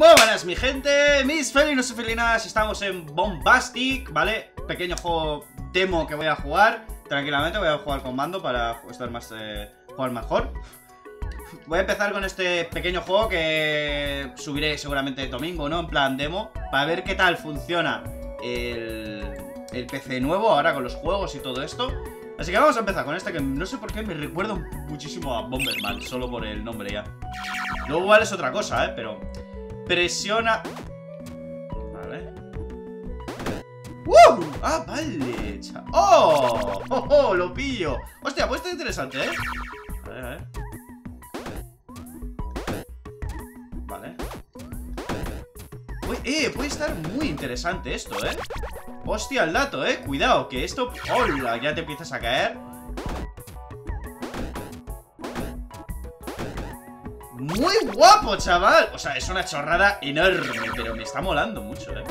Muy buenas mi gente, mis felinos y felinas, estamos en Bombastic, ¿vale? Pequeño juego demo que voy a jugar Tranquilamente voy a jugar con mando para estar más, eh, jugar mejor Voy a empezar con este pequeño juego que subiré seguramente domingo, ¿no? En plan demo, para ver qué tal funciona el, el PC nuevo ahora con los juegos y todo esto Así que vamos a empezar con este que no sé por qué me recuerda muchísimo a Bomberman, solo por el nombre ya Luego igual es otra cosa, ¿eh? Pero presiona... Vale. ¡Uh! ¡Ah, vale! ¡Oh! ¡Oh, oh! ¡Lo pillo! Hostia, pues está interesante, ¿eh? A ver, a ver. Vale. Uy, eh, puede estar muy interesante esto, ¿eh? Hostia, el dato, ¿eh? Cuidado, que esto... ¡Hola! Ya te empiezas a caer Muy guapo, chaval. O sea, es una chorrada enorme Pero me está molando mucho, eh.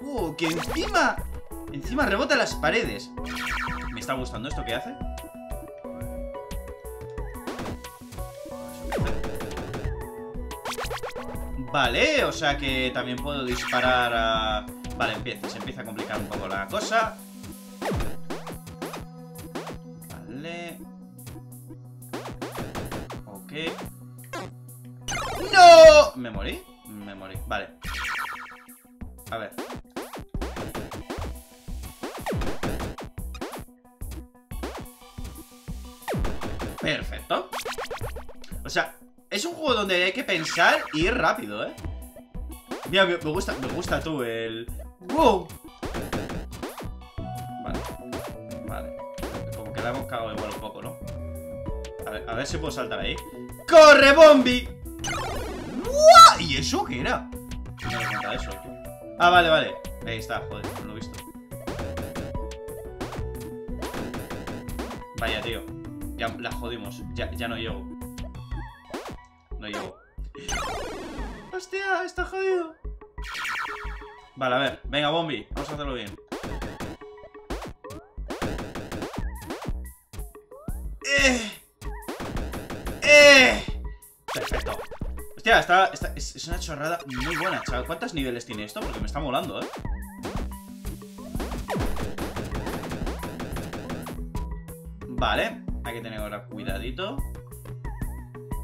Uh, que encima Encima rebota las paredes. Me está gustando esto que hace. Vale, o sea que también puedo disparar a... Vale, empieza, se empieza a complicar un poco la cosa Ok ¡No! ¿Me morí? Me morí, vale A ver Perfecto O sea, es un juego donde hay que pensar y ir rápido, ¿eh? Mira, me, gusta, me gusta tú el... ¡Wow! A ver, si puedo saltar ahí ¡Corre, Bombi! ¿Y eso qué era? No me cuenta eso Ah, vale, vale Ahí está, joder, no lo he visto Vaya, tío Ya la jodimos Ya, ya no llego no llego. ¡Hostia! ¡Está jodido! Vale, a ver. Venga, Bombi. Vamos a hacerlo bien. Es, una chorrada muy buena, chaval. ¿Cuántos niveles tiene esto? Porque me está molando, ¿eh? Vale. Hay que tener ahora cuidadito.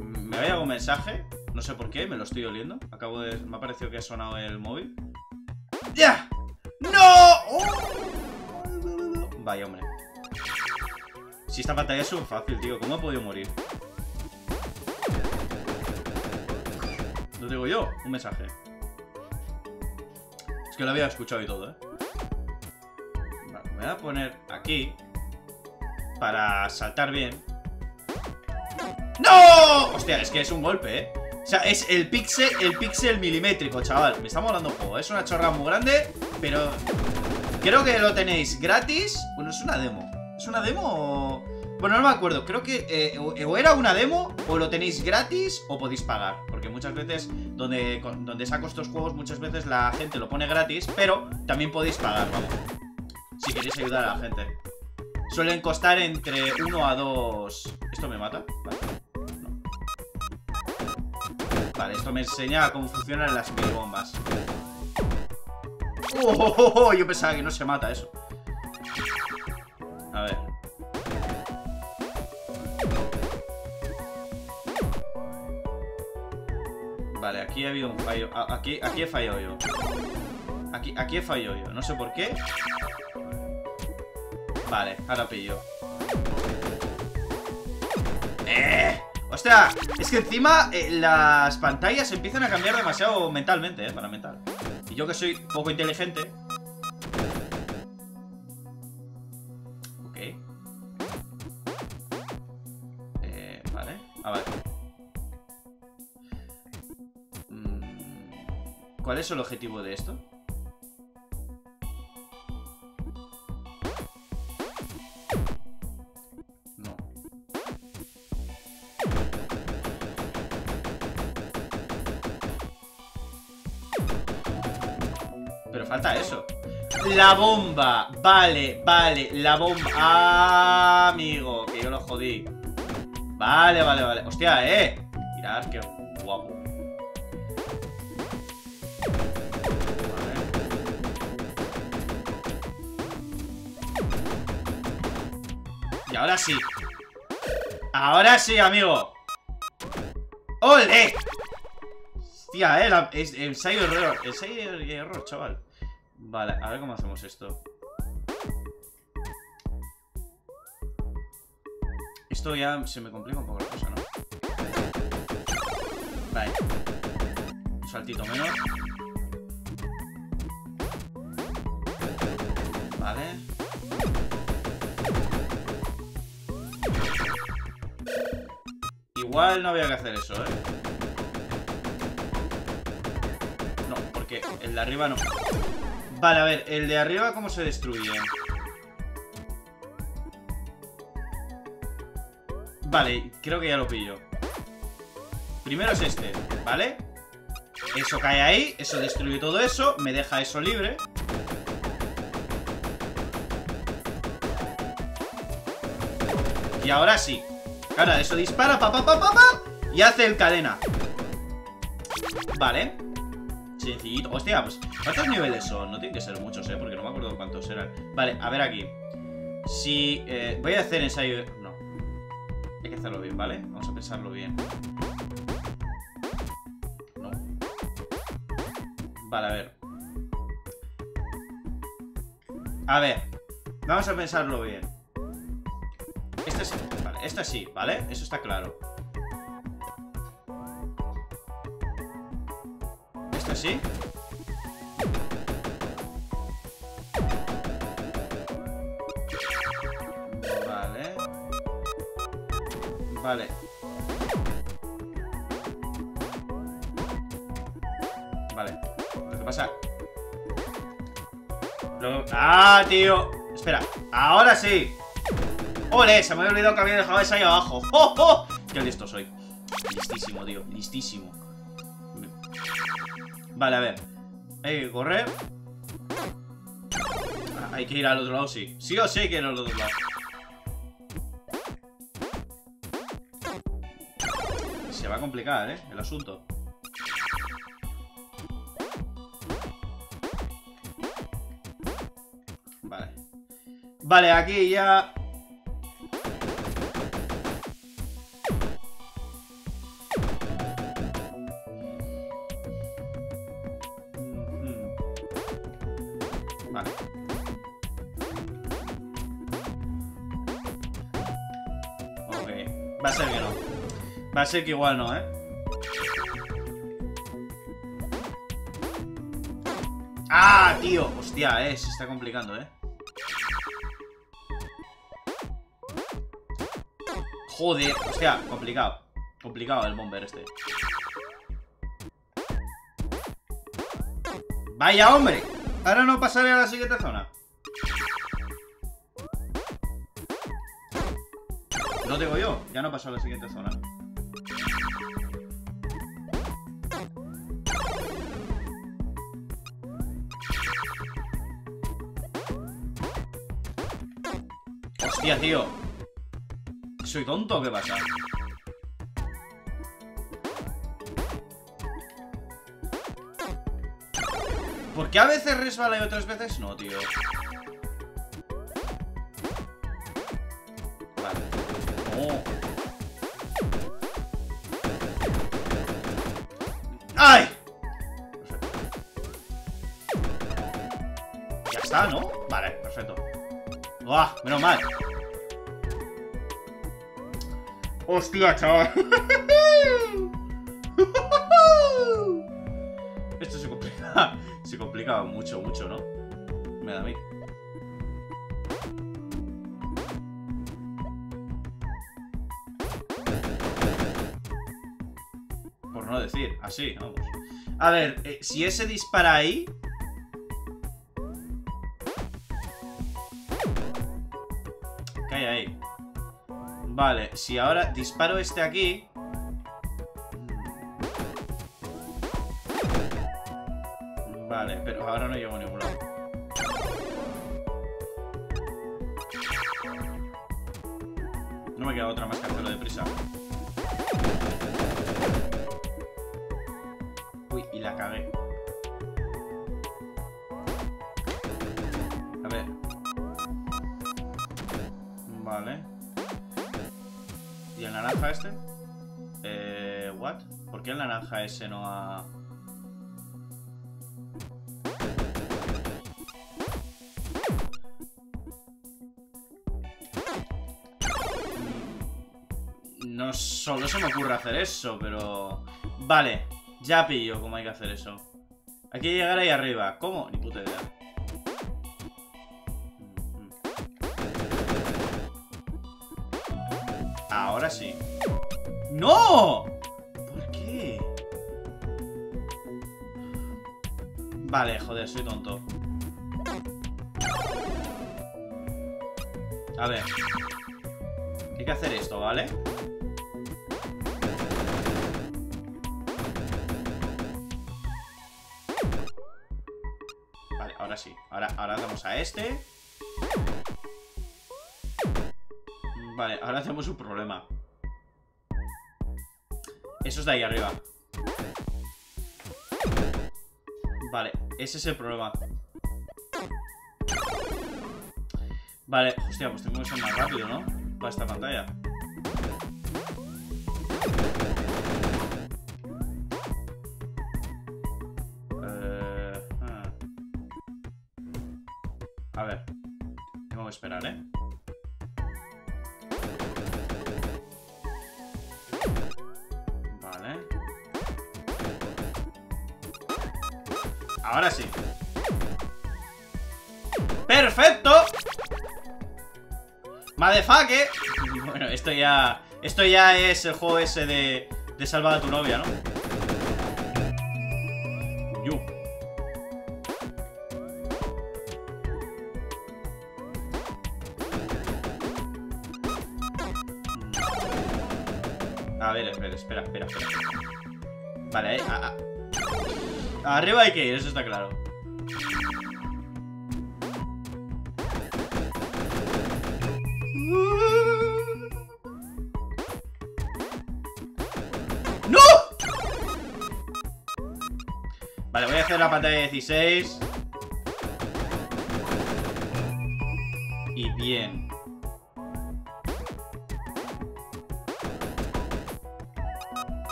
Me llegado un mensaje No sé por qué, me lo estoy oliendo Acabo de... Me ha parecido que ha sonado el móvil ¡Ya! ¡No! ¡Oh! Vaya, hombre Si esta pantalla es súper fácil, tío ¿Cómo he podido morir? Lo digo yo, un mensaje Es que lo había escuchado y todo, ¿eh? Vale, me voy a poner aquí Para saltar bien ¡No! Hostia, es que es un golpe, ¿eh? O sea, es el pixel, el pixel milimétrico, chaval Me está molando un juego, es una chorra muy grande Pero creo que lo tenéis gratis Bueno, es una demo ¿Es una demo o...? Bueno, no me acuerdo, creo que eh, o era una demo O lo tenéis gratis o podéis pagar Porque muchas veces, donde, donde saco estos juegos Muchas veces la gente lo pone gratis Pero también podéis pagar, vamos Si queréis ayudar a la gente Suelen costar entre 1 a 2 ¿Esto me mata? Vale Vale, esto me enseña cómo funcionan las mil bombas. Oh, oh, oh, oh, Yo pensaba que no se mata eso. A ver. Aquí ha habido un fallo. Aquí, aquí he fallado yo. Aquí, aquí he fallado yo. No sé por qué. Vale, ahora pillo. ¡Eh! Hostia, es que encima eh, las pantallas empiezan a cambiar demasiado mentalmente, eh, para mental. Y yo que soy poco inteligente. Es el objetivo de esto? falta eso. La bomba. Vale, vale, la bomba. Ah, Amigo, que yo lo jodí. Vale, vale, vale. Hostia, eh. Mirad qué guapo. Y ahora sí. Ahora sí, amigo. ¡Ole! Hostia, eh, la, es, el Side Error. El Error, chaval. Vale, a ver cómo hacemos esto. Esto ya se me complica un poco la cosa, ¿no? Vale. Un saltito menos. Vale. Igual no había que hacer eso, ¿eh? No, porque el de arriba no. Vale, a ver, el de arriba ¿cómo se destruye? Vale, creo que ya lo pillo Primero es este, ¿vale? Eso cae ahí, eso destruye todo eso Me deja eso libre Y ahora sí Ahora eso dispara, pa, pa, pa, pa, pa Y hace el cadena Vale Sencillito, hostia, pues ¿Cuántos niveles son? No tienen que ser muchos, ¿eh? Porque no me acuerdo cuántos eran Vale, a ver aquí Si, eh, voy a hacer ensayo hay que hacerlo bien, ¿vale? Vamos a pensarlo bien. No. Vale, a ver. A ver. Vamos a pensarlo bien. Este sí. Vale, este sí, ¿vale? Eso está claro. Este sí. Vale. Vale. ¿Qué pasa? ¡Ah, tío! Espera. ¡Ahora sí! ¡Ole! Se me había olvidado que había dejado esa ahí abajo. ¡Oh, oh! ¡Qué listo soy! Listísimo, tío. Listísimo. Vale, a ver. Hay que correr. Ah, hay que ir al otro lado, sí. Sí o sí hay que ir al otro lado. va a complicar, ¿eh? El asunto. Vale. Vale, aquí ya... ser que igual no, ¿eh? ¡Ah, tío! Hostia, eh, se está complicando, ¿eh? Joder, hostia, complicado Complicado el bomber este ¡Vaya, hombre! Ahora no pasaré a la siguiente zona No digo yo, ya no paso a la siguiente zona Hostia, tío ¿Soy tonto o qué pasa? ¿Por qué a veces resbala y otras veces no, tío? Vale. ¡Ay! Ya está, ¿no? ¡Buah! Menos mal Hostia, chaval. Esto se complica. Se complica mucho, mucho, ¿no? Me da a mí. Por no decir, así, vamos. A ver, eh, si ese dispara ahí... Vale, si ahora disparo este aquí... Vale, pero ahora no llego a ningún lado. No me queda otra más que hacerlo deprisa. ¿Por qué el naranja ese no ha...? No solo se me ocurre hacer eso, pero... Vale, ya pillo cómo hay que hacer eso. Hay que llegar ahí arriba. ¿Cómo? Ni puta idea. Ahora sí. ¡No! Vale, joder, soy tonto. A ver. Hay que hacer esto, ¿vale? Vale, ahora sí. Ahora, ahora damos a este. Vale, ahora hacemos un problema. Eso es de ahí arriba. Vale, ese es el problema. Vale, hostia, pues tengo que ser más rápido, ¿no? Para esta pantalla. Eh, ah. A ver. Tengo que esperar, ¿eh? Ahora sí. ¡Perfecto! ¡Madefake! Bueno, esto ya... Esto ya es el juego ese de... De salvar a tu novia, ¿no? Yu. A ver, espera, espera, espera, espera. Vale, eh, a- a- Arriba hay que ir, eso está claro. ¡No! Vale, voy a hacer la pantalla de 16. Y bien.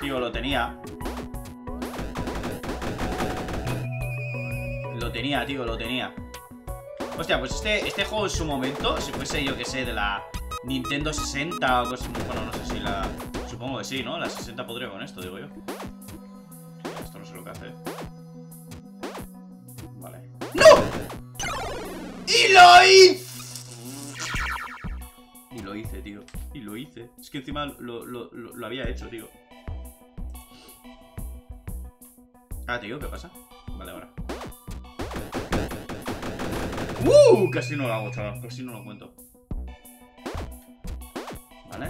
Tío, lo tenía. Lo tenía, tío, lo tenía. Hostia, pues este, este juego en su momento, si fuese yo que sé, de la Nintendo 60 o. Bueno, no sé si la. Supongo que sí, ¿no? La 60 podría con esto, digo yo. Esto no sé lo que hace. Vale. ¡No! ¡Y lo hice! Y lo hice, tío. Y lo hice. Es que encima lo, lo, lo, había hecho, tío. Ah, tío, ¿qué pasa? Vale, ahora. ¡Uh! Casi no lo hago, chaval. Casi no lo cuento. Vale.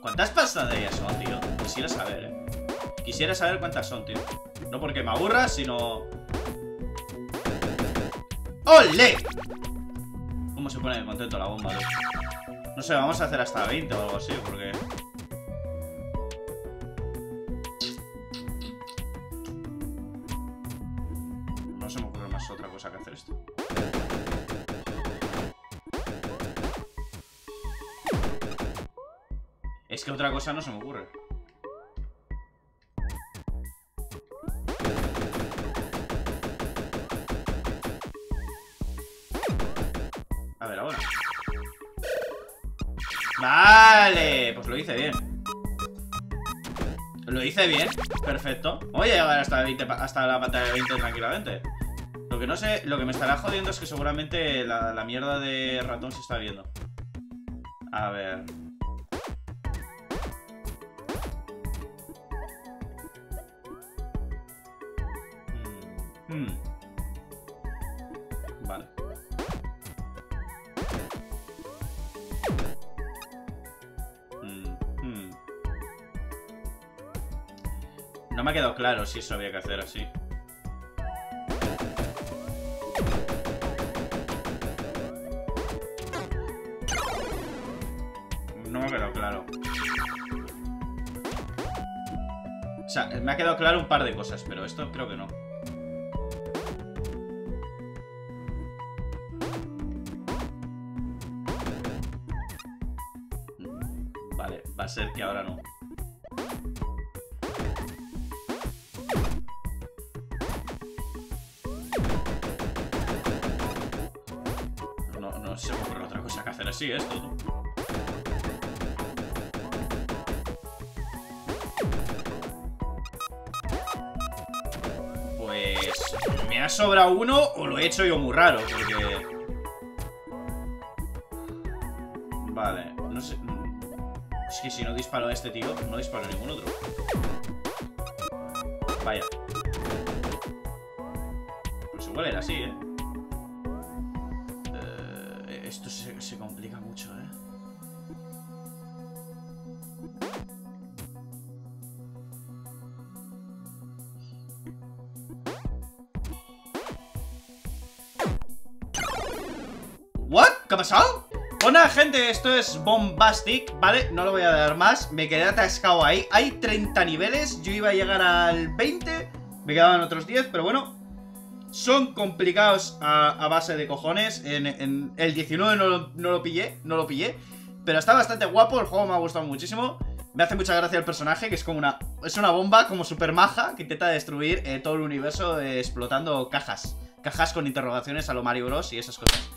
¿Cuántas pasadillas son, tío? Quisiera saber, eh. Quisiera saber cuántas son, tío. No porque me aburra, sino... ¡Ole! ¿Cómo se pone de contento la bomba? No sé, vamos a hacer hasta 20 o algo así, porque... No se me ocurre más otra cosa que hacer esto. Es que otra cosa no se me ocurre. A ver, ahora. Vale, pues lo hice bien. Lo hice bien, perfecto. Voy a llegar hasta, 20 pa- hasta la pantalla de 20 tranquilamente. Lo que no sé, lo que me estará jodiendo es que seguramente la, la mierda de ratón se está viendo. A ver. Hmm. Hmm. Vale. me ha quedado claro si eso había que hacer así. No me ha quedado claro. O sea, me ha quedado claro un par de cosas, pero esto creo que no. Vale, va a ser que ahora no. Así esto. Pues... Me ha sobrado uno o lo he hecho yo muy raro, porque... Vale, no sé... Es que si no disparo a este tío, no disparo a ningún otro. Vaya. Pues igual era así, ¿eh? Se, complica mucho, ¿eh? ¿What? ¿Qué ha pasado? Nada, gente, esto es Bombastic, ¿vale? No lo voy a dar más, me quedé atascado ahí Hay 30 niveles, yo iba a llegar al 20 Me quedaban otros 10, pero bueno Son complicados a, base de cojones en el 19 no lo, no lo pillé, no lo pillé Pero está bastante guapo, el juego me ha gustado muchísimo me hace mucha gracia el personaje, que es como una... Es una bomba como super maja que intenta destruir eh, todo el universo eh, explotando cajas. Cajas con interrogaciones a lo Mario Bros. y esas cosas.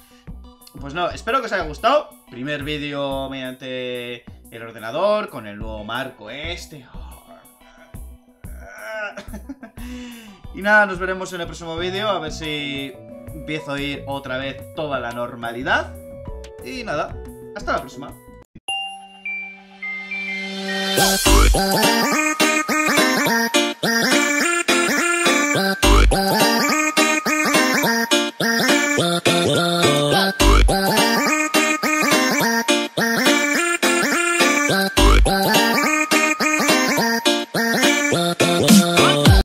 Pues no, espero que os haya gustado. Primer vídeo mediante el ordenador, con el nuevo marco este. Y nada, nos veremos en el próximo vídeo, a ver si empiezo a ir otra vez toda la normalidad. Y nada, hasta la próxima.